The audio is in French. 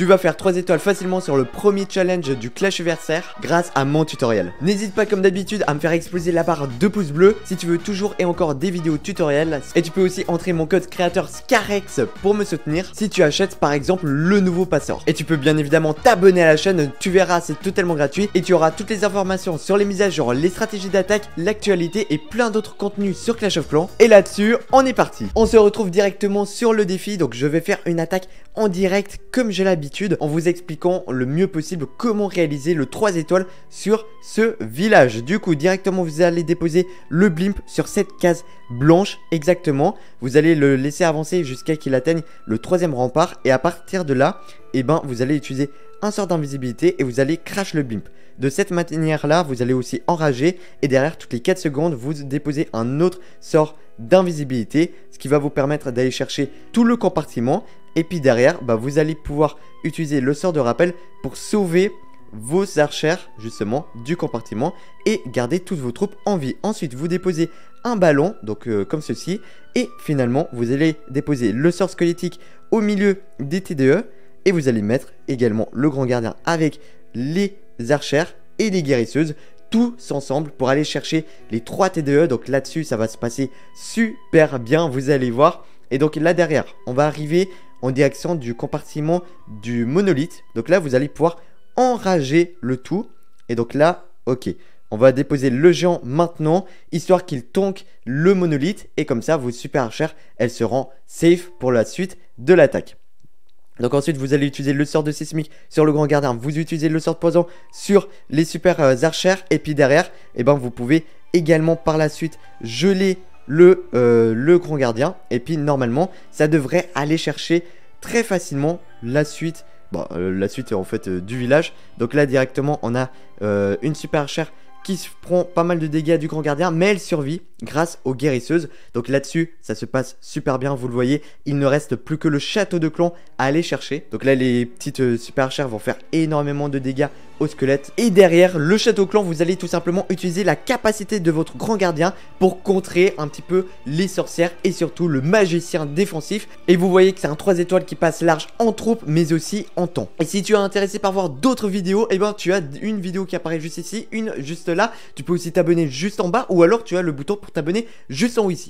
tu vas faire 3 étoiles facilement sur le premier challenge du Clash Versaire grâce à mon tutoriel. N'hésite pas comme d'habitude à me faire exploser la barre de pouces bleus si tu veux toujours et encore des vidéos tutoriels. Et tu peux aussi entrer mon code créateur SCAREX pour me soutenir si tu achètes par exemple le nouveau passeur. Et tu peux bien évidemment t'abonner à la chaîne, tu verras c'est totalement gratuit et tu auras toutes les informations sur les mises à jour, les stratégies d'attaque, l'actualité et plein d'autres contenus sur Clash of Clans. Et là-dessus, on est parti. On se retrouve directement sur le défi, donc je vais faire une attaque en direct comme j'ai en vous expliquant le mieux possible comment réaliser le 3 étoiles sur ce village. Du coup, directement vous allez déposer le blimp sur cette case blanche exactement. Vous allez le laisser avancer jusqu'à qu'il atteigne le troisième rempart et à partir de là, eh ben, vous allez utiliser un sort d'invisibilité et vous allez crash le blimp. De cette manière là, vous allez aussi enrager et derrière toutes les 4 secondes, vous déposez un autre sort d'invisibilité, ce qui va vous permettre d'aller chercher tout le compartiment et puis derrière, bah, vous allez pouvoir utiliser le sort de rappel pour sauver vos archères justement du compartiment et garder toutes vos troupes en vie. Ensuite, vous déposez un ballon, donc euh, comme ceci, et finalement, vous allez déposer le sort squelettique au milieu des TDE et vous allez mettre également le grand gardien avec les archères et les guérisseuses tous ensemble pour aller chercher les 3 TDE. Donc là-dessus, ça va se passer super bien, vous allez voir. Et donc là derrière, on va arriver en direction du compartiment du monolithe. Donc là, vous allez pouvoir enrager le tout. Et donc là, ok. On va déposer le géant maintenant, histoire qu'il tonque le monolithe. Et comme ça, vos super archères, elles seront safe pour la suite de l'attaque. Donc ensuite, vous allez utiliser le sort de sismique sur le grand gardien. Vous utilisez le sort de poison sur les super euh, archères. Et puis derrière, eh ben, vous pouvez également par la suite geler le, euh, le grand gardien. Et puis normalement, ça devrait aller chercher très facilement la suite. Bon, euh, la suite en fait euh, du village. Donc là directement, on a une super chère qui prend pas mal de dégâts du grand gardien, mais elle survit grâce aux guérisseuses. Donc là-dessus, ça se passe super bien, vous le voyez. Il ne reste plus que le château de clan à aller chercher. Donc là, les petites super chères vont faire énormément de dégâts au squelette. Et derrière le château clan, vous allez tout simplement utiliser la capacité de votre grand gardien pour contrer un petit peu les sorcières et surtout le magicien défensif. Et vous voyez que c'est un 3 étoiles qui passe large en troupe mais aussi en temps. Et si tu es intéressé par voir d'autres vidéos, et eh ben tu as une vidéo qui apparaît juste ici, une juste là. Tu peux aussi t'abonner juste en bas ou alors tu as le bouton pour t'abonner juste en haut ici.